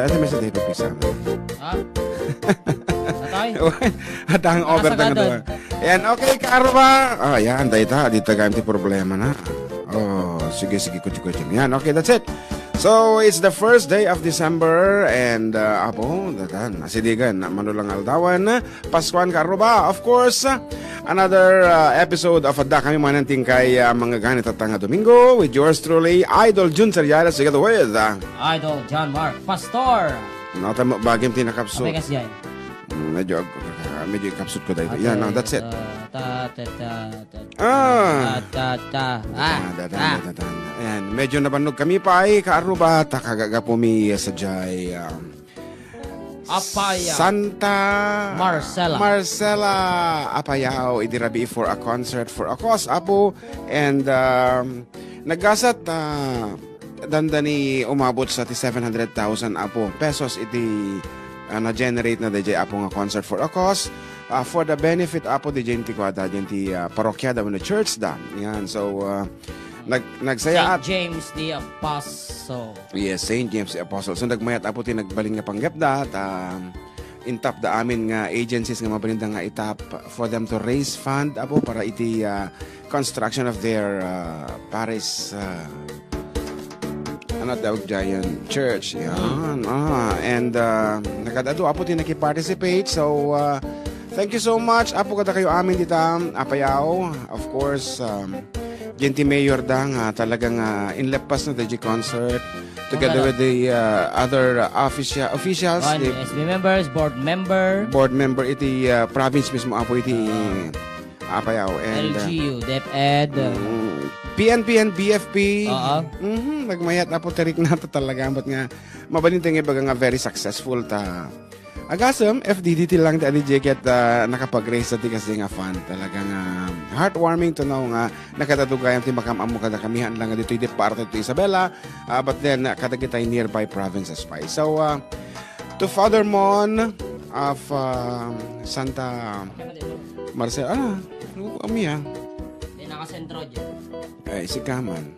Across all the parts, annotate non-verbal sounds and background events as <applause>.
Ate may sa tayo pisa. Ha? Atay? <laughs> At ang over Nakasagad tang doon. Yan, okay, karo ba? Ah, yan, dahil ta, di tagam ti problema na. Oh, sige, sige, kutsi, kutsi. Yan, okay, that's it. So, it's the first day of December and uh, apo, datan, asidigan, manulang aldawan, Paskuan Karuba, of course, another uh, episode of Adda kami mananting kay uh, mga ganit at tanga Domingo with yours truly, Idol Jun Seriales, together with, uh, Idol John Mark Pastor. nata mo bagim tinakapso. Apay kasi yan. Mm, Medyo, medyo ikapsut ko dahil. Yan, no, that's it. Ta ta ta ta Ah. ta ta ta. Ah. Ah, dadan, ah. Ayan, medyo nabanog kami pa ay kaaruba, takagaga po mi sa jay, um, Apaya. Santa Marcela. Marcela Apayao idirabi for a concert for a cause apo and um, naggasat uh, dandani umabot sa ti 700,000 apo pesos iti uh, na-generate na DJ apo nga concert for a cause uh, for the benefit apo di ti kwada ti uh, parokya da the church da yan so uh, nag nagsaya at St. James the Apostle. Yes, St. James the Apostle. So nagmayat apo ti nagbaling nga panggapda at um, intap da amin nga agencies nga mabalinda nga itap for them to raise fund apo para iti uh, construction of their uh, Paris uh, ano tawag dyan? Church. Yan. Ah, and uh, nakadado apo ti nakiparticipate. So, uh, thank you so much. Apo kada kayo amin dita, Apayao. Of course, um, Genti Mayor da nga talagang uh, inlepas na the concert together with the uh, other uh, official, officials, One the SB members, board member, board member iti uh, province mismo apo iti Apayao and uh, LGU, DepEd. mm, PNP and BFP. Oo. Mhm, nagmayat na po tarik na to talaga but nga mabalintang ibaga nga very successful ta. Agasem, FDD ti lang ta di jacket uh, nakapag-race ti kasi nga fan talagang uh, heartwarming to know nga nakatatugayan ti makam kada kamihan lang nga dito iti parte ti Isabela uh, but then uh, kada kita nearby provinces pa. So uh, to Father Mon of uh, Santa Marcel ah, ano. Di nakasentro dyan. Ay, si Kaman.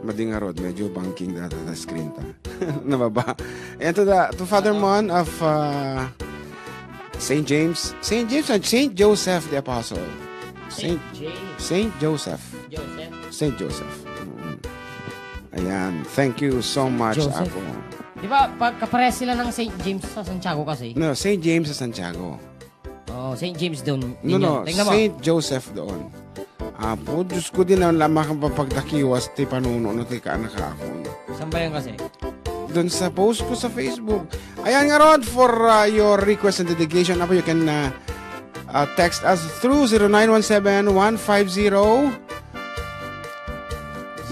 Madingarod, medyo banking data sa screen ta. <laughs> Nababa. And to, the, to Father Mon of uh, St. James, St. James and St. Joseph the Apostle. St. James. St. Joseph. Joseph. St. Joseph. Mm. Ayan. Thank you so much, Joseph. Apo. Di ba, pagkapares sila ng St. James sa Santiago kasi? No, St. James sa Santiago. Oh, St. James doon. No, no. yun. Tingnan mo. St. Joseph doon. Apo, Diyos ko din ang lamang kang papagdakiwas ti panuno no ti kaanak ako. Saan ba yun kasi? Doon sa post ko sa Facebook. Ayan nga Rod, for uh, your request and dedication, apo, you can uh, uh, text us through 0917-150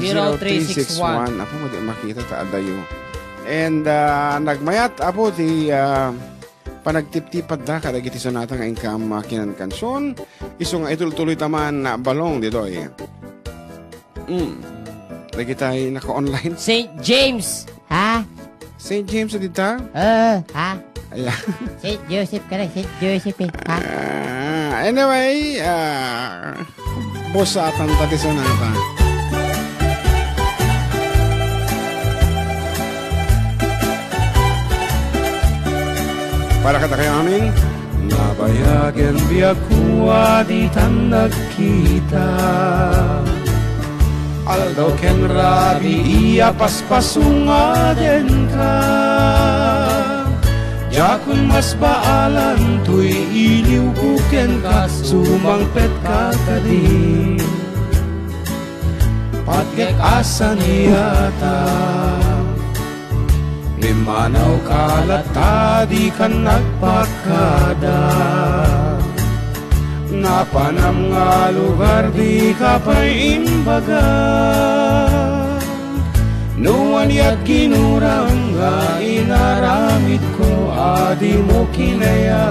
0361. Apo, madi makita ta adayo. And uh, nagmayat, apo, ti uh, panagtip-tipad da kada giti sonata nga income uh, kinan kansyon. Iso nga ituloy taman na balong dito eh. Mm. Lagi tayo naka-online. <laughs> St. James. Ha? St. James dita. Uh, ha? Ayan. <laughs> St. Joseph ka na. St. Joseph eh. Ha? Ah, anyway, uh, boss sa atang tati Para kata kayo amin. Nabayagan biyak kuwa di tan nagkita Aldaw ken rabi iya paspasunga den ka. Jakun mas baalan tuy iliw buken ka. Sumangpet ka kadi Patgek asa niyata Rimanaw kalata di ka nagpakada Napanam nga lugar di ka pa imbaga Nuwan yat ginurang nga inaramit ko adi mo kinaya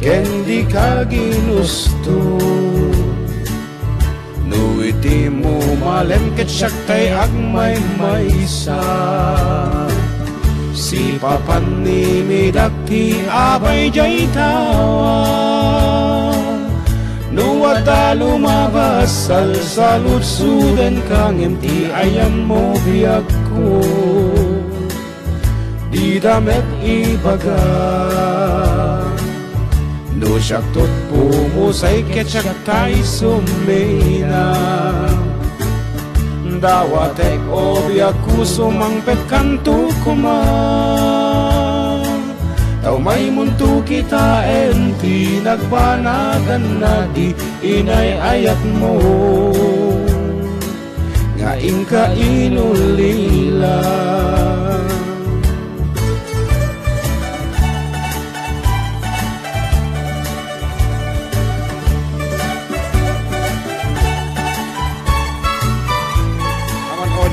Kendi ka ginusto No iti mo malem ket siyak tay agmay maysa Si papan ni midaki abay jay tawa No wata lumabas sal salut suden kang imti ayan mo biyak ko damet ibaga No siyak tot pumusay ketsak tay sumina. Dawatek obya kusumang pet kanto kumang Tau may muntu kita enti nagbanagan na di inay ayat mo. Nga ingka inulila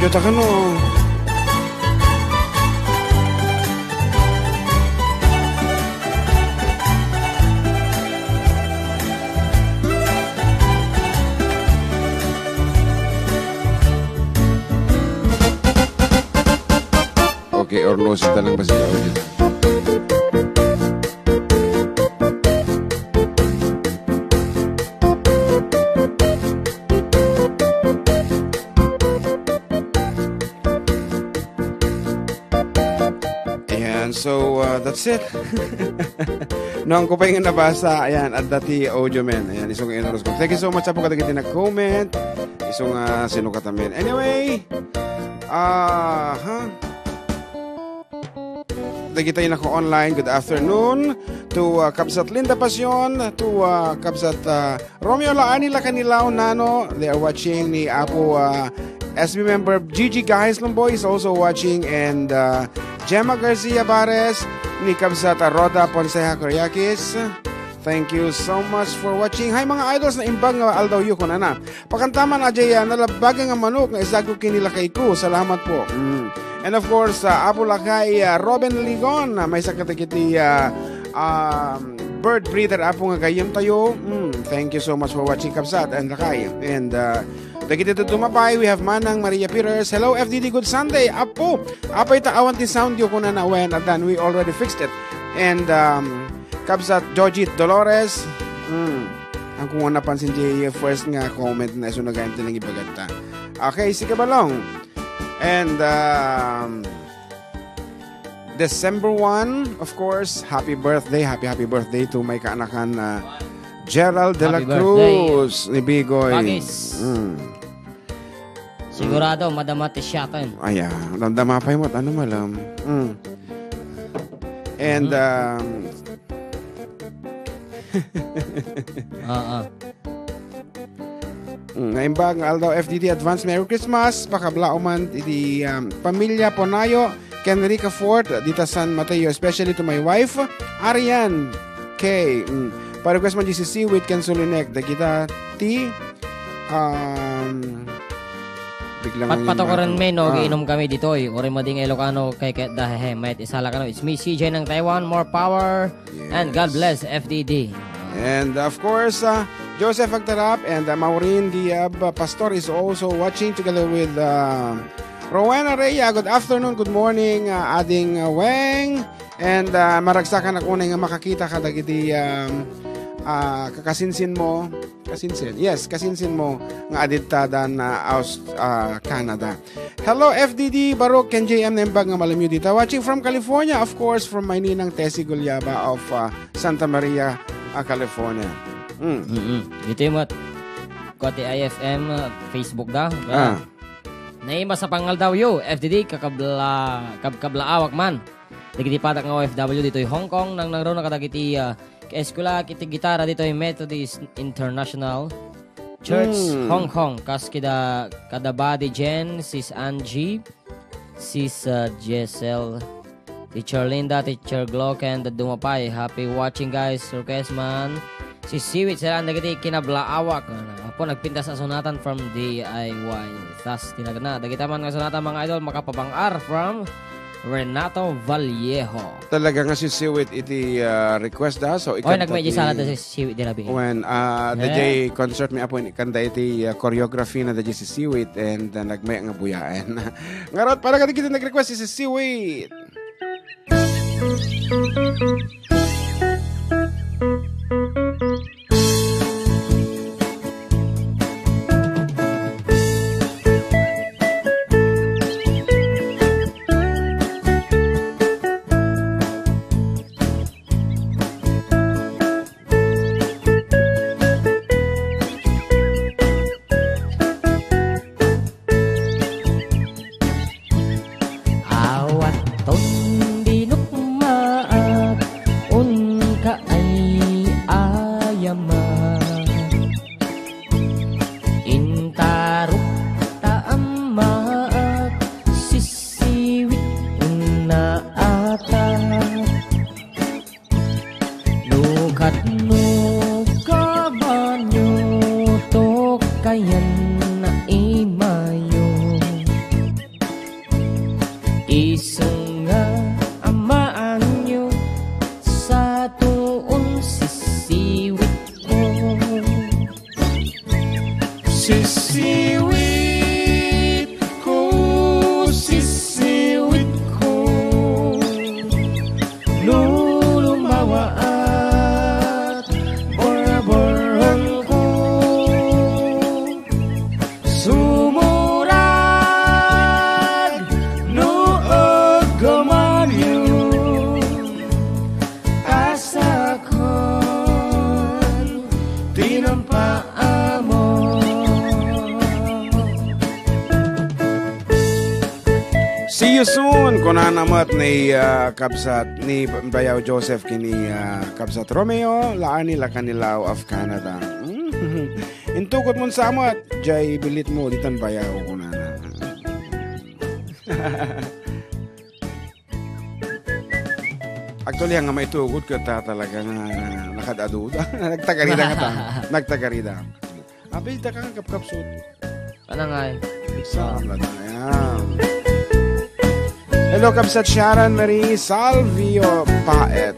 Aman audio ta kano. Okay, or no, sita lang that's it. <laughs> Noong ko pa yung nabasa, ayan, at dati audio men. Ayan, isong inaros ko. Thank you so much sa po katagiti nag-comment. Isong uh, sinukatamin. Anyway, ah, huh? Nagkita yun ako online. Good afternoon to uh, Kabsat Linda Pasion, to uh, Kabsat uh, Romeo Laani Lacanilaw Nano. They are watching ni Apo uh, SB member Gigi Gahis Lumboy is also watching and uh, Gemma Garcia Bares ni Kabsat Roda Ponceja Koryakis. Thank you so much for watching. Hi mga idols na imbang nga aldaw yu ko na na. Pakantaman ajay uh, nalabaga nga manok nga isago kinila kay ko. Salamat po. Mm. And of course, uh, Apo Lakay, uh, Robin Ligon, uh, may sakatikiti uh, um, bird breeder Apo nga kayem tayo. Mm, thank you so much for watching Kapsat and Lakay. And uh, Dagiti to tumapay, we have Manang Maria Peters. Hello, FDD, good Sunday. Apo, apay taawan ti sound yo kuna na when at done. We already fixed it. And um, Kapsat Jojit Dolores. Mm, ang kung napansin di first nga comment na iso nagayam tinang ibagata. Okay, si Kabalong. And um, December 1, of course, happy birthday, happy happy birthday to my kaanakan na Gerald de la Happy. Cruz ni Bigoy. Bagis. Mm. Sigurado, madamati siya kan. Aya, damdamapay mo, ano malam. Mm. And, um, <laughs> Oo. Mm, Naimbag nga Aldaw FDD Advance Merry Christmas pakablao man iti um, pamilya Ponayo Kenrica Fort dita San Mateo especially to my wife Arian K mm. para request man GCC with Kensulinek da kita ti um biglang Patpatokoran may no, Ah. giinom kami dito eh. Uri mading Ilocano kay kay dahe may isala ka no. It's me CJ ng Taiwan, more power and God bless FDD. And of course, uh, Joseph Agtarap and uh, Maureen Diab uh, Pastor is also watching together with uh, Rowena Rhea. Good afternoon, good morning, uh, Ading uh, Weng. And uh, maragsakan ako na makakita ka dagiti um, uh, kakasinsin mo. Kasinsin. Yes, kasinsin mo nga adita na aus uh, Canada. Hello FDD Barok Ken JM Nembag nga malamyo dito. Watching from California, of course, from my ninang Tessie Gulyaba of uh, Santa Maria, uh, California. Mm. Mm Dito yung mat Kote IFM uh, Facebook da. Ah. Naima sa pangal daw yo, FDD kakabla kabkablaawak man. Dagiti patak nga OFW dito yung Hong Kong nang nangro na kadagiti uh, eskwela kiti gitara dito yung Methodist International Church Mm. Hong Kong kas kida kada body Jen sis Angie sis uh, Jesel Teacher Linda, Teacher Glock, and the Dumapay. Happy watching guys, Request man. Si Siwit sila ang nagiti kinablaawak. Apo nagpinta sa sunatan from DIY. Thus, tinagna. Dagita man nga sunatan mga idol, makapabangar from Renato Vallejo. Talaga nga si Siwit iti uh, request da. So, Oy, ikanta nagmedyo ti- sala si Siwit dirabi. When uh, the Yeah. day concert mi apo kanda iti uh, choreography na the si Siwit and uh, nagmay nga buyaan. <laughs> Ngarot para ka kita nag-request si Siwit. Kunanamat ni ah, Kabsat, ni Bayaw Joseph kini ah, Kabsat Romeo, laan nila kanilaw of Canada. Mm. Intukot mo sa amat, jay bilit mo, ditan bayaw kunana. <laughs> Actually, ang may tugot ka ta talaga nga nakadaduda. <laughs> Nagtagarida ka ta. <laughs> Nagtagarida. Abi, da ka kapkapsot. Ano nga eh? Samla na yan. Hello, Kapsat Sharon Marie Salvio Paet.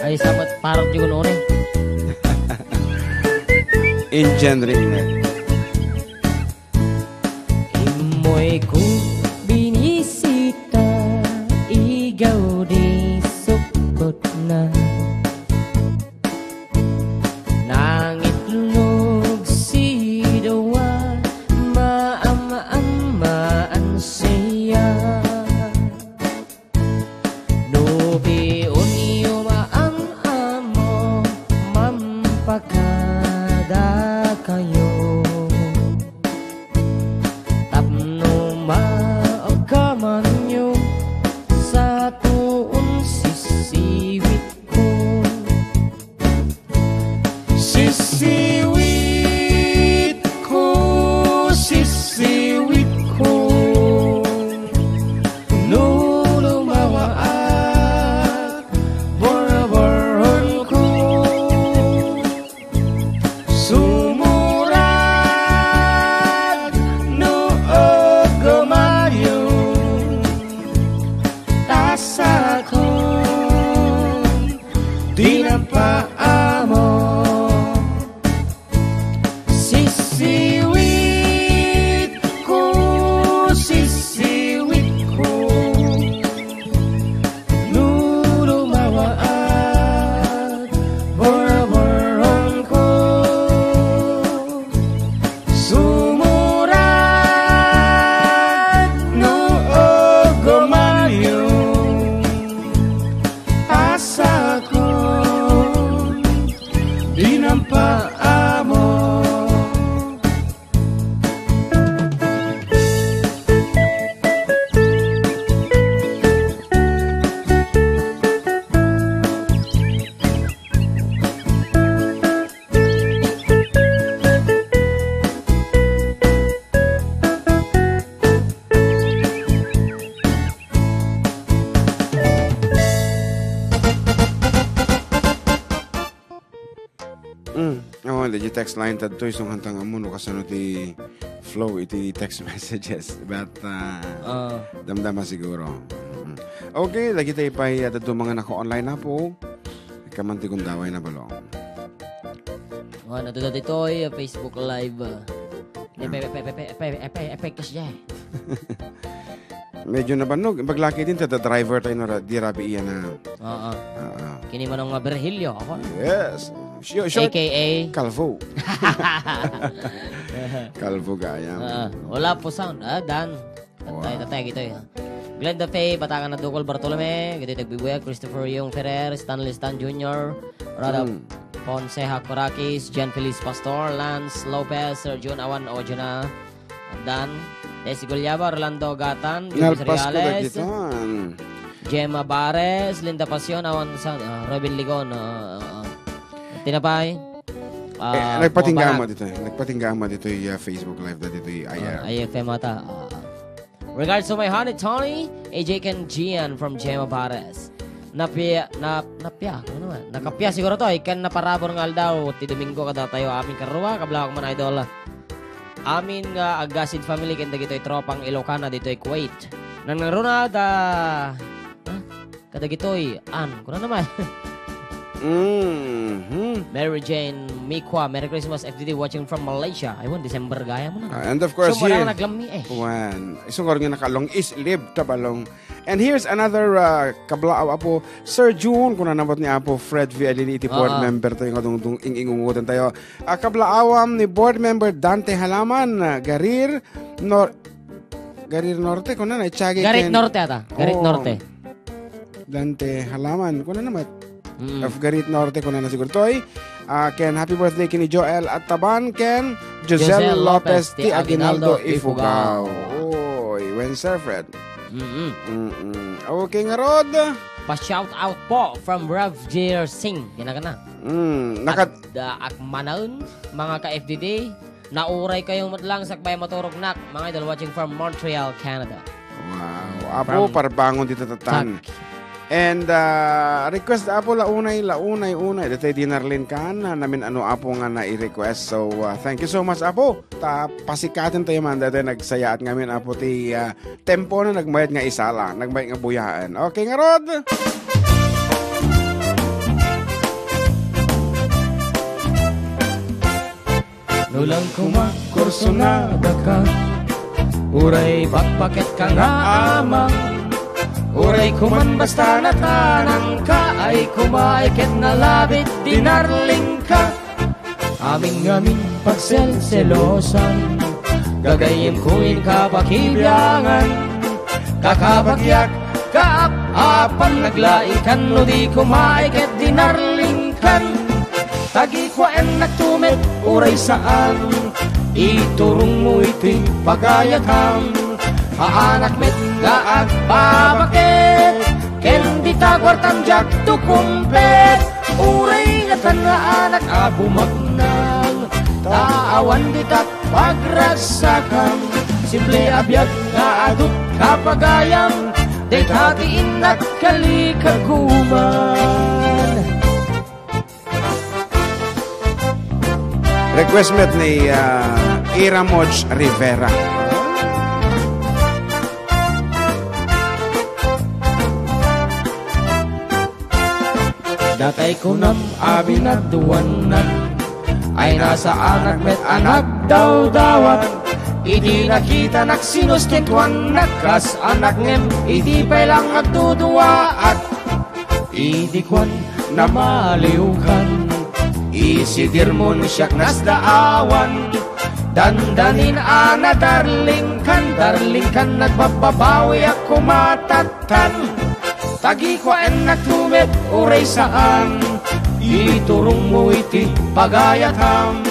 Ay, samat parang di ko noon eh. Engendering na. Text line tad to isong hantang amuno kasano ti flow iti text <laughs> messages. But uh, Ah, damdama siguro. Okay, lagi tayo pa uh, dito mga naka-online na po. Kamanti kong daway na balong. oh, natutod ito ay Facebook Live. ah. Epe, epe, epe, epe, epe, epe, epektos siya eh. <laughs> Medyo nabanog. Paglaki din tada driver tayo na di rabi iya na. Oo. ah. Kini man nga Berhilyo ako. yes. Short. AKA Calvo. <laughs> Calvo gaya. ah, wala po sound. Ah, Dan. Wow. Tatay, tatay, gito eh. Glenda Faye, Batangan na Dukol Bartolome, Gito Tagbibuya, Christopher Yung Ferrer, Stanley Stan Jr., Rada Ponce Hakurakis, Jan Feliz Pastor, Lance Lopez, Sir Jun Awan Ojuna, Dan, Desi Gulyaba, Orlando Gatan, na Reales. Gemma Bares, Linda Pasion, Awan San, ah, Robin Ligon, ah, ah, ah. Tinapay, eh, ah, nagpatingga mo dito. eh. Nagpatingga mo dito yung uh, Facebook Live na dito yung IR. Uh, IFM ata. Uh, regards to my honey Tony, AJ Ken Gian from Gemma Bares. Napia, na, napia, ano naman? Nakapia siguro to, ikan na parabor ng aldaw, ti Domingo kada tayo amin karuwa, kablak man idol. Amin nga Agasid family kenda gito'y tropang Ilocana dito'y Kuwait. Nang narunad, ah, ah, kada gito'y, an, kuna naman. <laughs> Mm-hmm. Mary Jane Mikwa, Merry Christmas FDD watching from Malaysia. Ayun, December gaya mo na. Uh, and of course, so, here, na naglami eh. One. Isang nga nakalong is live tabalong. And here's another uh, kablaaw apo Sir June kung nanabot ni Apo Fred Vialini iti board Oo. member tayo nga dung dung ingungutan tayo. Uh, kablaawam ni board member Dante Halaman uh, Garir Nor Garir Norte kung na na Garit Norte ata. Garit Oo. Norte. Dante Halaman kung na naman Mm. of Garit Norte kung na na siguro toy. Uh, Ken happy birthday kini Joel at Taban Ken Giselle, Giselle Lopez ti Aguinaldo Ifugao. Oy, when Sir Fred. Mm-mm. Mm-mm. Okay nga Rod. Pa-shout out po from Ravjir Singh. Yan na ka na. Mm, naka, At the Akmanaon, mga ka-FDD, nauray kayong madlang sakbay maturog nak, mga idol watching from Montreal, Canada. wow. Apo, From- parbangon dito tatan. And uh, request apo launay, launay, unay. Dito di narlin kan na namin ano apo nga na i-request. So, uh, thank you so much apo. Ta pasikatin tayo man dati nagsayaat ngamin apo ti uh, tempo na nagmayad nga isala, nagmayad nga buyaan. Okay nga Rod. Nulang kumakurso na Uray bakbaket ka nga amang Uray kuman basta natanang ka Ay kumaiket na labit dinarling ka. Aming aming pagselselosan Gagayim kuin kapakibyangan Kakabagyak kaap-apan Naglaikan no di kumaiket dinarling kan. Tagi ko en nagtumit uray saan? Iturong mo iti pagayakam Haanak met nga agbabakit Ken di tagwartan jak tukumpet Uray nga tanaanak abumagnang Taawan di tat pagrasakam Simple abiyag nga adut kapagayam Dayt hatiin at kalikaguman Request met ni uh, Ira Moj Rivera. Datay ko nam abinaduanan Ay nasa anak met anak daw dawat Idi nakita nak sinustituan Nakas anak ngem Idi pa lang agduduwaat Idi kwan na maliukan Isidir mo siyak nas daawan Dandanin ana darling kan Darling kan nagbababawi ako matatan Tagi ko en nagtumit uray saan Iturong mo iti pagayatam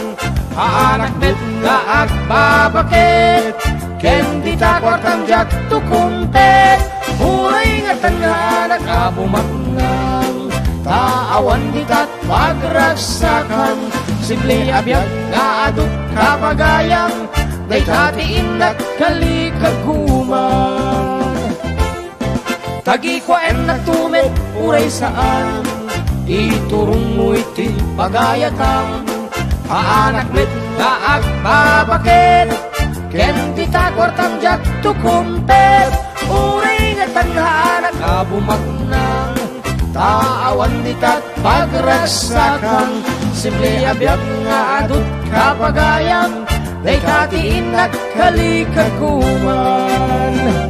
Haanak bet nga agbabakit Ken di takwartam jak tukumpet Uray nga tanganak abumagnang Taawan di tat pagragsakan. Simple abiyag nga aduk kapagayam Day tatiin at kalikaguman Tagi ko en nagtumit uray saan? Iturong mo iti pagayatam Haanak met nga agbabakit Ken di takwartam jak tukumpet Uray nga tanghaanak abumagnang Taawan di tat pagragsakan Simple abiyag nga adut kapagayam Day tatiin at kalikaguman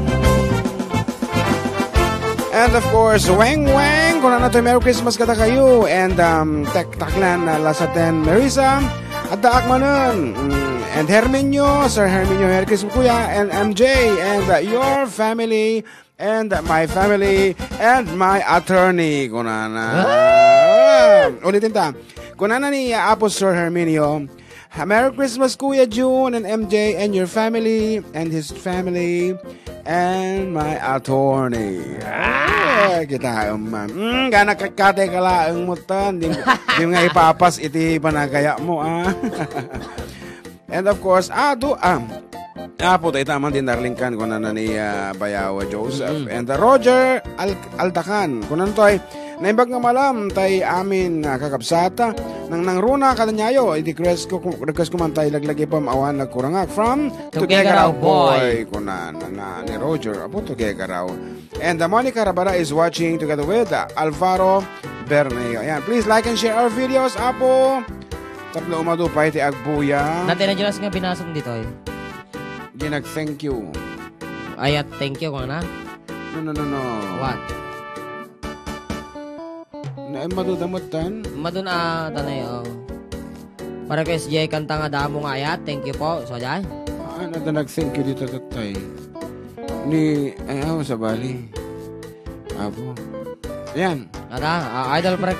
And of course, Weng Weng, kung ano to Merry Christmas kata kayo. And um, Tek Taklan, uh, Lasaten Marisa, at Daak Manon. Mm, and Herminio, Sir Herminio, Merry Christmas kuya. And MJ, and uh, your family and my family and my attorney. Kunana. Ah, Ulitin ta. Kunana ni Apo Sir Herminio. Merry Christmas, Kuya June and MJ and your family and his family and my attorney. Ah, kita man. Mm, gana kakate kala ang mutan. Di, di nga ipapas iti panagaya mo ah. <laughs> and of course, ah, do, ah, Ah, puta, itaman din darling kan kung na ni ah, Bayawa Joseph. And uh, Roger Al Aldakan. Kung ano to'y, naimbag nga malam, tay amin uh, kakabsata. Nang nang runa kadanyayo, iti request ko, request ko man tay laglagi pa maawan nagkurangak from Tugegaraw Boy. Kung na, na, na, ni Roger, apo Tugegaraw. And uh, Monica Rabara is watching together with Alvaro Berneo. Ayan, please like and share our videos, apo. Tatlo umado pa iti agbuya. Natin na dyan nga binasong dito eh. Ginag thank you. Ayat, thank you kung na. No, no, no, no. What? Na madudamot tan. Madun ah, tanay oh. Para kay SJ kanta nga damo nga ayat, thank you po. So dyan. Ano na nag-thank you dito tatay? Ni, ay, ako sa Bali. Abo. Ayan. Nada, ah, idol para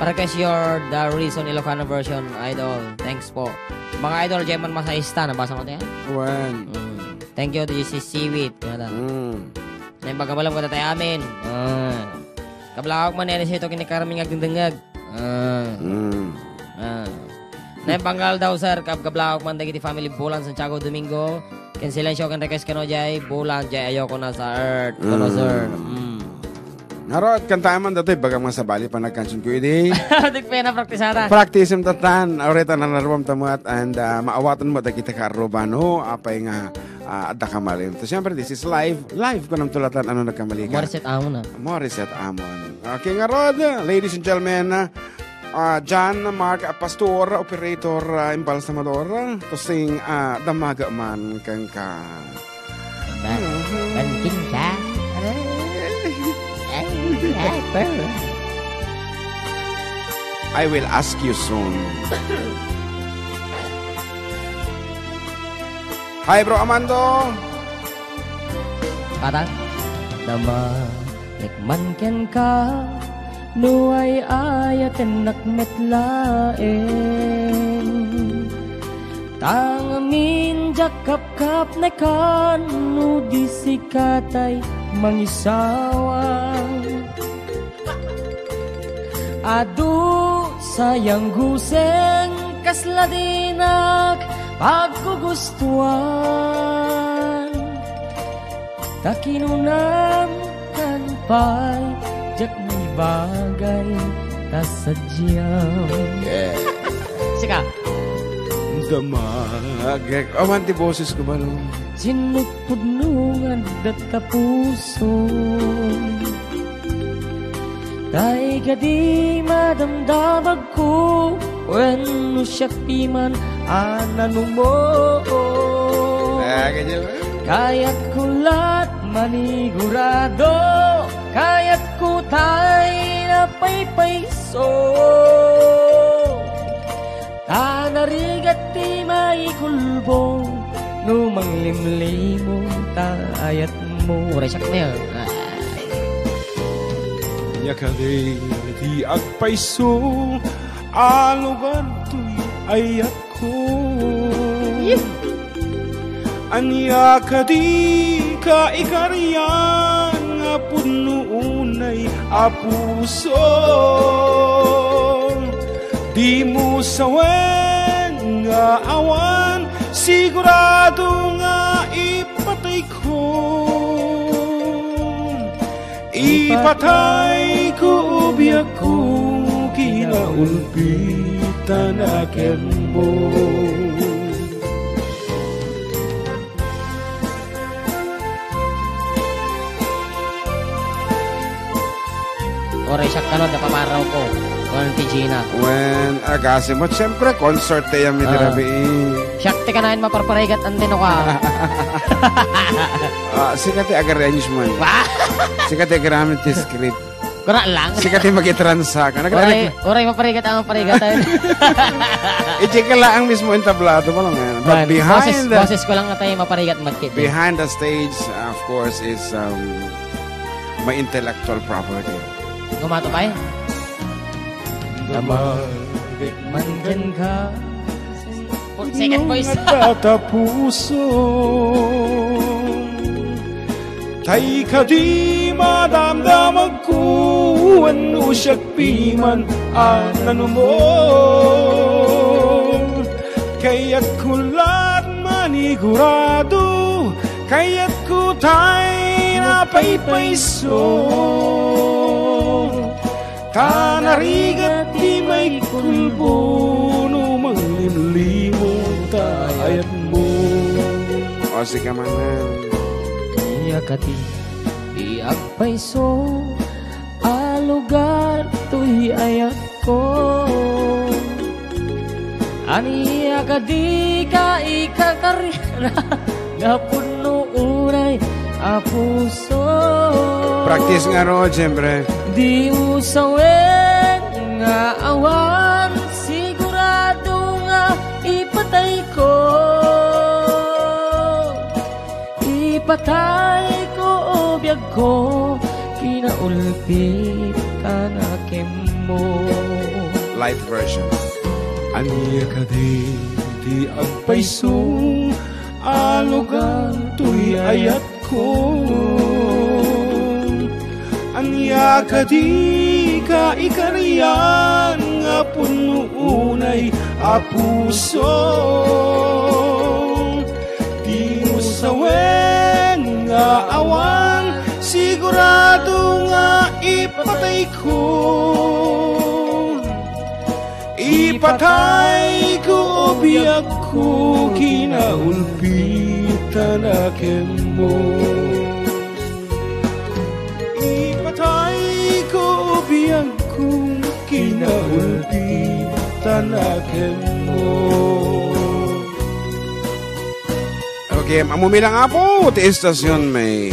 para kay your the reason Ilocano version idol. Thanks po. Mga idol Jeman Masahista nabasa mo tayo. One. Mm. Thank you to si Seaweed. Nada. Mm. Na yung bagamalam ko tayo amin. Ah. Kablakak man nila siya ito kinikaraming agdengdengag. Ah. Mm. Ah. Na yung banggal daw sir, kab kablakak man dagiti family Bulan Santiago Domingo. Ken silencio kan request kano jay Bulan jay ayoko <laughs> na sa earth. Kano Mm. sir. Mm. Harot, kantaan man dato'y bagang mga sabali pa nagkansyon ko iti. Dik pena praktisara. Yung tatan. Aureta na narawam tamat and uh, maawatan mo dagiti ka arubano. Apay nga kamalin. So, syempre, this is live. Live ko nang tulatan ano nagkamali ka. Morset amo na. Morissette Amon. Okay nga Rod, ladies and gentlemen, uh, John Mark uh, Pastor, operator, uh, embalsamador, to sing uh, Damaga Man kang ka. Banting ka. I will ask you soon. Hai Bro Amanto. Sekarang nama Nikman ken ka. Nuay ayat enak metlaen Tang min jakap kap nekan Nu disikatay aduh Adu sayang guseng kasladinak pagkugustuhan Takinunam kan pay jak may bagay tasadyang Yeah. <laughs> Sika Damagag. Oh, manti boses ko ba no? Sinupudnungan data puso Tay gadi madamdamag ko When siya piman anano mo Ah, ganyan ba? Kaya't kulat manigurado Kaya't kutay na paypayso Tanarigat ti maikulbong Numang limlimo tayat mo Uray siya na yun Yakali di agpaiso Alugar to'y ayat ko Anya ka di ka ikaryan Nga punuunay apuso. Di mo sawen nga awan Sigurado nga ipatay ko. Ipatay ko ubiyak ko Kinaulpitan mo Oray siya kanod na pamaraw ko Kung ti Gina When agasi mo, siyempre, concert tayo mi Ah. dirabi. Shakti ka nahin maparparigat andin ako ah. Sikati ag arrangement. Wah! Sikati ti script. Kura lang. Sikat yung mag-itransa ka. Oray, oray maparigat ang maparigat. <laughs> I-check ka lang mismo yung tablado mo lang. eh. But boses, behind the, boses ko lang na tayo maparigat magkit. behind the stage, uh, of course, is um, my intellectual property. Gumato pa eh. Mandyan ka. Second voice. Tatapuso Tay ka di madamdamag ko Ano siya't piman mo Kaya't kulat manigurado Kaya't ko tay napaypayso. Tanarigat di may kulbo No manglimlimo tayat mo. O, sige man na. Iya kati Iyak paiso Alugar tuy ayak ko Aniya ka di ka ikakarira <laughs> Nga puno unay apuso Practice nga ro, siyempre. Di usawen nga awan Sigurado nga ipatay ko Ipatay ko o biyag ko Kinaulpit ka na mo. Light version. Aniya ka di di agpaiso Alugan tuy ayat ko. Aniya ka di ka ikariyan Nga punuunay apuso. Di mo sawen nga awan Sigurado nga ipatay ko. Ipatay ko biyak ko kinaulpitan akin mo. Ipatay ko biyak ko kinaulpitan akin mo Okay, mamumi lang nga po. Ti estasyon may